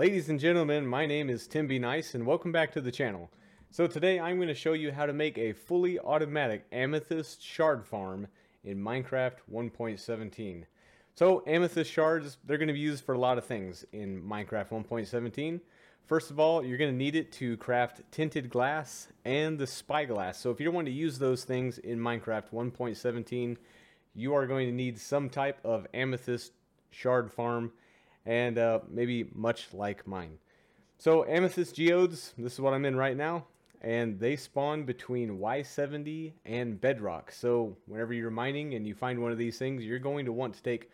Ladies and gentlemen, my name is Tim B. Nice and welcome back to the channel. So today I'm going to show you how to make a fully automatic amethyst shard farm in Minecraft 1.17. So amethyst shards, they're going to be used for a lot of things in Minecraft 1.17. First of all, you're going to need it to craft tinted glass and the spyglass. So if you want to use those things in Minecraft 1.17, you are going to need some type of amethyst shard farm and uh, maybe much like mine. So amethyst geodes, this is what I'm in right now, and they spawn between Y70 and bedrock. So whenever you're mining and you find one of these things, you're going to want to take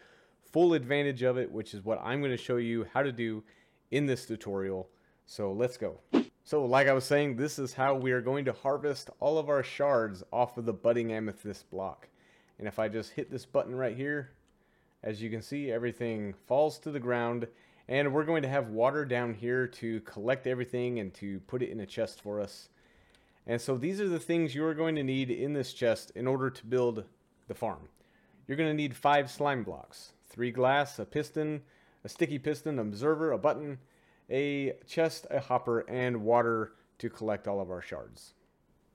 full advantage of it, which is what I'm going to show you how to do in this tutorial. So let's go. So like I was saying, this is how we are going to harvest all of our shards off of the budding amethyst block. And if I just hit this button right here, as you can see, everything falls to the ground and we're going to have water down here to collect everything and to put it in a chest for us. And so these are the things you are going to need in this chest in order to build the farm. You're going to need five slime blocks, three glass, a piston, a sticky piston, an observer, a button, a chest, a hopper, and water to collect all of our shards.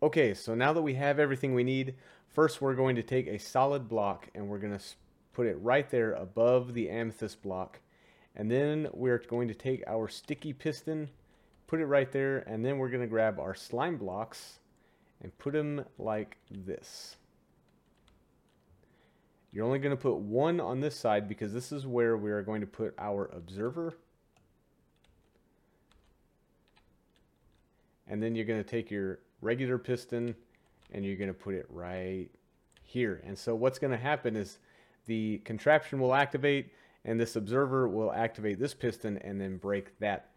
Okay, so now that we have everything we need, first we're going to take a solid block and we're going to put it right there above the amethyst block. And then we're going to take our sticky piston, put it right there, and then we're going to grab our slime blocks and put them like this. You're only going to put one on this side because this is where we are going to put our observer. And then you're going to take your regular piston and you're going to put it right here. And so what's going to happen is the contraption will activate and this observer will activate this piston and then break that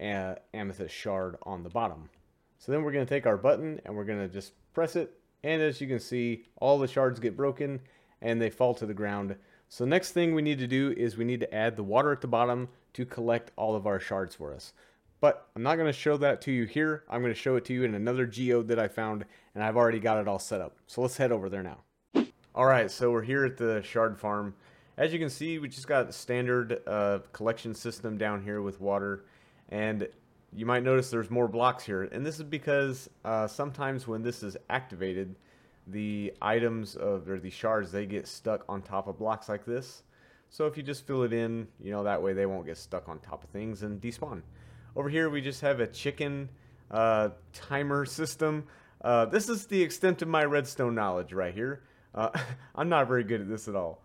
uh, amethyst shard on the bottom. So then we're going to take our button and we're going to just press it and as you can see all the shards get broken and they fall to the ground. So next thing we need to do is we need to add the water at the bottom to collect all of our shards for us. But I'm not going to show that to you here. I'm going to show it to you in another geode that I found and I've already got it all set up. So let's head over there now. Alright, so we're here at the Shard Farm. As you can see, we just got a standard uh, collection system down here with water. And you might notice there's more blocks here. And this is because uh, sometimes when this is activated, the items of, or the shards, they get stuck on top of blocks like this. So if you just fill it in, you know, that way they won't get stuck on top of things and despawn. Over here we just have a chicken uh, timer system. Uh, this is the extent of my redstone knowledge right here. Uh, I'm not very good at this at all.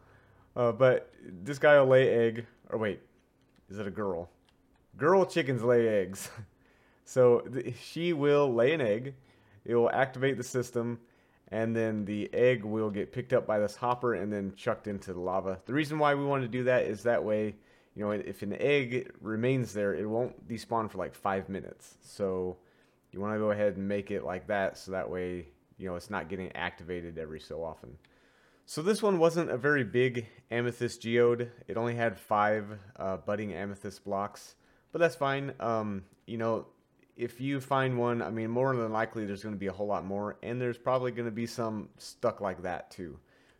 Uh, but this guy will lay egg. Or wait, is it a girl? Girl chickens lay eggs. so she will lay an egg. It will activate the system. And then the egg will get picked up by this hopper and then chucked into the lava. The reason why we want to do that is that way, you know, if an egg remains there, it won't despawn for like five minutes. So you want to go ahead and make it like that so that way you know, it's not getting activated every so often. So this one wasn't a very big amethyst geode. It only had five uh, budding amethyst blocks, but that's fine. Um, you know, if you find one, I mean, more than likely there's going to be a whole lot more, and there's probably going to be some stuck like that too.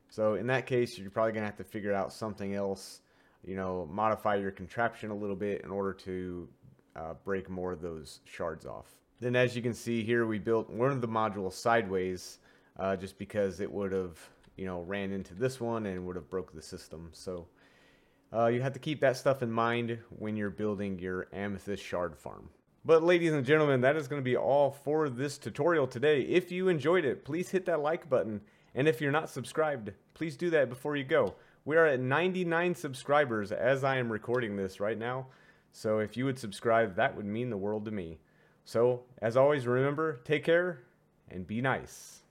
So in that case, you're probably going to have to figure out something else, you know, modify your contraption a little bit in order to uh, break more of those shards off. Then as you can see here, we built one of the modules sideways uh, just because it would have, you know, ran into this one and would have broke the system. So uh, you have to keep that stuff in mind when you're building your amethyst shard farm. But ladies and gentlemen, that is going to be all for this tutorial today. If you enjoyed it, please hit that like button. And if you're not subscribed, please do that before you go. We are at 99 subscribers as I am recording this right now. So if you would subscribe, that would mean the world to me. So, as always, remember take care and be nice.